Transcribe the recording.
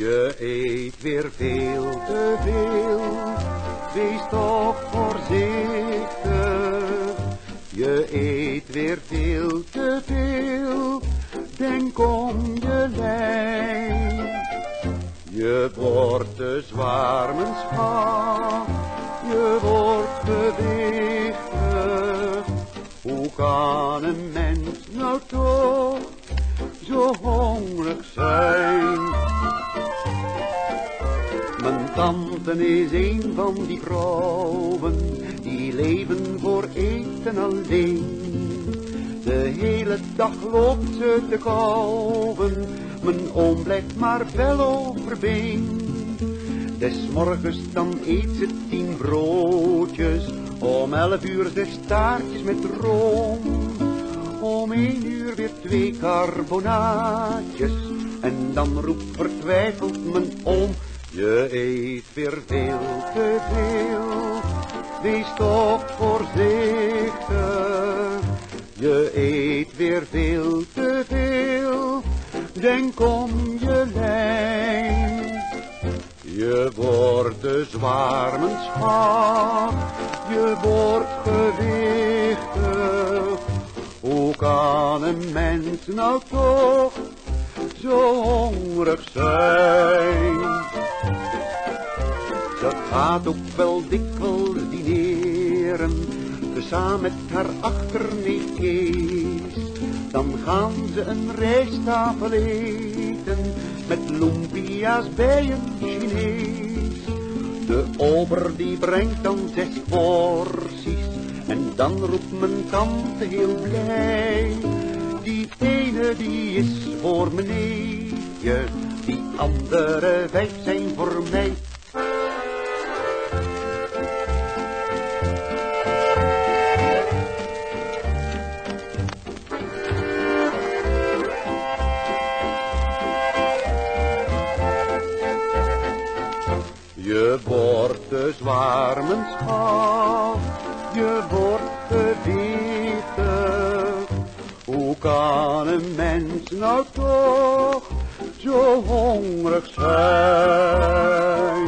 Je eet weer veel te veel, wees toch voorzichtig. Je eet weer veel te veel, denk om je lijn. Je wordt te zwaar, mijn je wordt gewichtig. Hoe kan een mens nou toch zo hongerig zijn? Tante is een van die vrouwen die leven voor eten alleen. De hele dag loopt ze te kauwen, mijn oom blijft maar wel overbeen. Des morgens dan eet ze tien broodjes, om elf uur zes taartjes met room. Om één uur weer twee carbonaatjes, en dan roept vertwijfeld mijn oom, je eet weer veel te veel, wees toch voorzichtig. Je eet weer veel te veel, denk om je lijn. Je wordt mijn schat, je wordt gewichtig. Hoe kan een mens nou toch zo hongerig zijn? Gaat ook wel dikwijls dineren, samen met haar achterneef Kees. Dan gaan ze een rijsttafel eten, met lumpia's bij een Chinees. De ober die brengt dan zes porties, en dan roept mijn tante heel blij. Die ene die is voor meneertje, die andere vijf zijn voor mij. Je wordt mijn schat, je wordt gewichtig. Hoe kan een mens nou toch zo hongerig zijn?